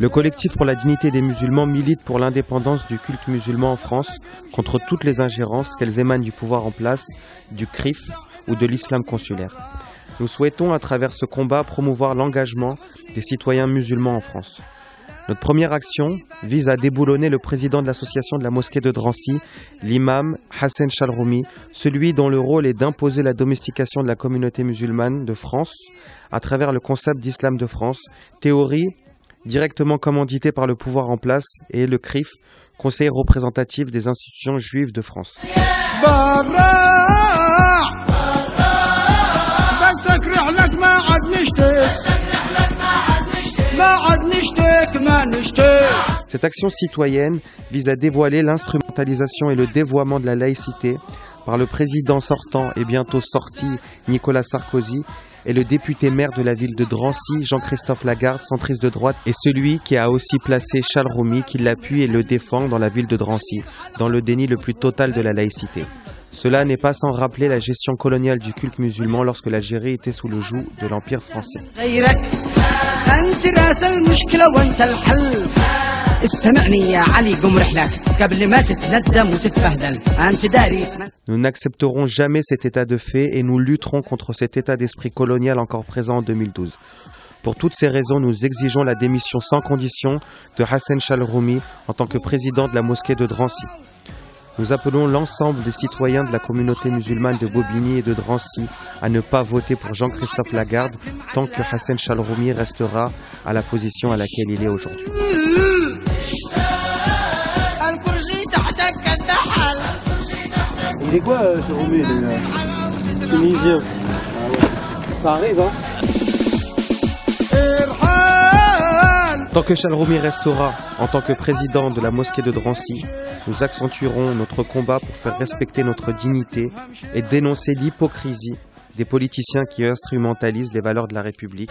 Le collectif pour la dignité des musulmans milite pour l'indépendance du culte musulman en France contre toutes les ingérences qu'elles émanent du pouvoir en place, du CRIF ou de l'islam consulaire. Nous souhaitons à travers ce combat promouvoir l'engagement des citoyens musulmans en France. Notre première action vise à déboulonner le président de l'association de la mosquée de Drancy, l'imam Hassan Chalroumi, celui dont le rôle est d'imposer la domestication de la communauté musulmane de France à travers le concept d'islam de France, théorie directement commanditée par le pouvoir en place et le CRIF, conseil représentatif des institutions juives de France. Cette action citoyenne vise à dévoiler l'instrumentalisation et le dévoiement de la laïcité par le président sortant et bientôt sorti Nicolas Sarkozy et le député maire de la ville de Drancy, Jean-Christophe Lagarde, centriste de droite, et celui qui a aussi placé Charles Romy, qui l'appuie et le défend dans la ville de Drancy, dans le déni le plus total de la laïcité. Cela n'est pas sans rappeler la gestion coloniale du culte musulman lorsque l'Algérie était sous le joug de l'Empire français. Nous n'accepterons jamais cet état de fait et nous lutterons contre cet état d'esprit colonial encore présent en 2012. Pour toutes ces raisons, nous exigeons la démission sans condition de Hassan Chalroumi en tant que président de la mosquée de Drancy. Nous appelons l'ensemble des citoyens de la communauté musulmane de Bobigny et de Drancy à ne pas voter pour Jean-Christophe Lagarde tant que Hassan Chalroumi restera à la position à laquelle il est aujourd'hui. Il est quoi, euh, Chalroumi Tunisien? Ah. Ça arrive, hein? Tant que Chalroumi restera en tant que président de la mosquée de Drancy, nous accentuerons notre combat pour faire respecter notre dignité et dénoncer l'hypocrisie des politiciens qui instrumentalisent les valeurs de la République.